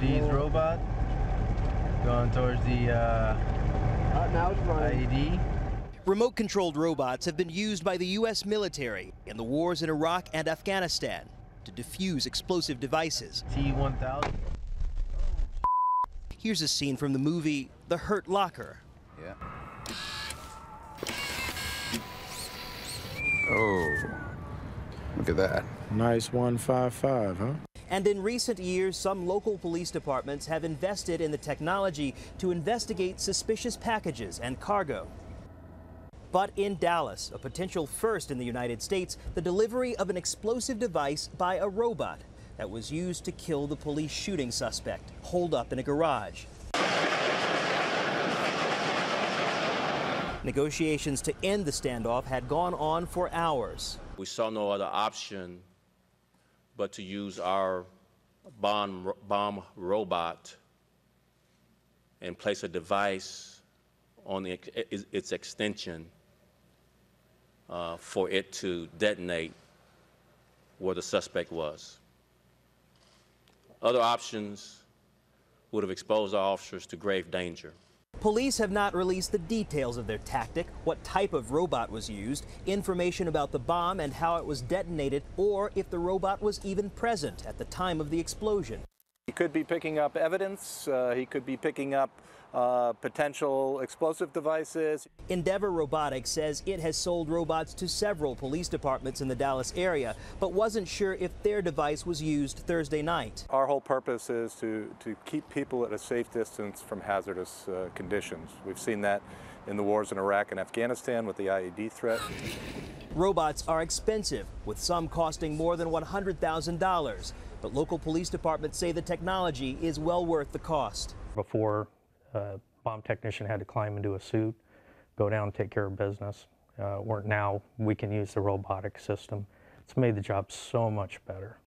DoD's robot going towards the uh, now it's running. IED. Remote controlled robots have been used by the U.S. military in the wars in Iraq and Afghanistan to defuse explosive devices. T1000. Here's a scene from the movie The Hurt Locker. Yeah. Oh, look at that. Nice 155, huh? And in recent years, some local police departments have invested in the technology to investigate suspicious packages and cargo. But in Dallas, a potential first in the United States, the delivery of an explosive device by a robot that was used to kill the police shooting suspect, holed up in a garage. Negotiations to end the standoff had gone on for hours. We saw no other option but to use our bomb, bomb robot and place a device on the, its extension uh, for it to detonate where the suspect was. Other options would have exposed our officers to grave danger. Police have not released the details of their tactic, what type of robot was used, information about the bomb and how it was detonated, or if the robot was even present at the time of the explosion. He could be picking up evidence, uh, he could be picking up uh, potential explosive devices. Endeavor Robotics says it has sold robots to several police departments in the Dallas area, but wasn't sure if their device was used Thursday night. Our whole purpose is to, to keep people at a safe distance from hazardous uh, conditions. We've seen that in the wars in Iraq and Afghanistan with the IED threat. Robots are expensive, with some costing more than $100,000. But local police departments say the technology is well worth the cost. Before uh, bomb technician had to climb into a suit, go down and take care of business. Uh, where now we can use the robotic system. It's made the job so much better.